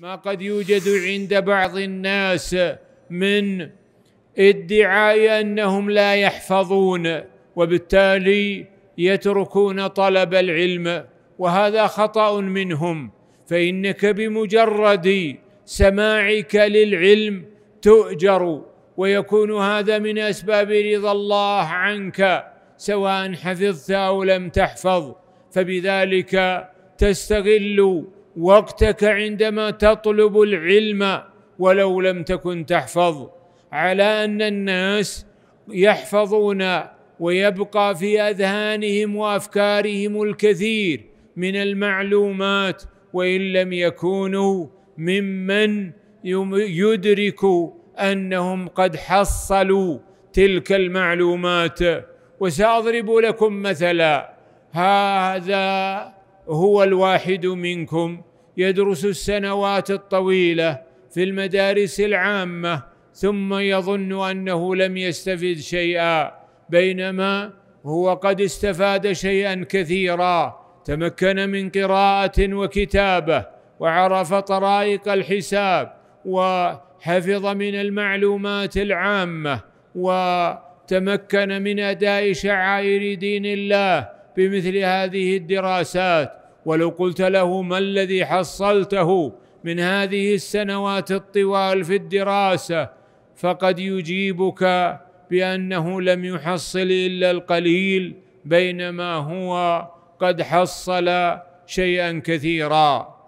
ما قد يوجد عند بعض الناس من ادعاء أنهم لا يحفظون وبالتالي يتركون طلب العلم وهذا خطأ منهم. فإنك بمجرد سماعك للعلم تؤجر ويكون هذا من أسباب رضا الله عنك سواء حفظت أو لم تحفظ. فبذلك تستغل وقتك عندما تطلب العلم ولو لم تكن تحفظ على أن الناس يحفظون ويبقى في أذهانهم وأفكارهم الكثير من المعلومات وإن لم يكونوا ممن يدرك أنهم قد حصلوا تلك المعلومات. وسأضرب لكم مثلا هذا هو الواحد منكم. يدرس السنوات الطويلة في المدارس العامة ثم يظن أنه لم يستفد شيئا بينما هو قد استفاد شيئا كثيرا. تمكن من قراءة وكتابة وعرف طرائق الحساب وحفظ من المعلومات العامة وتمكن من أداء شعائر دين الله بمثل هذه الدراسات. ولو قلت له ما الذي حصلته من هذه السنوات الطوال في الدراسة فقد يجيبك بأنه لم يحصل إلا القليل بينما هو قد حصل شيئا كثيرا.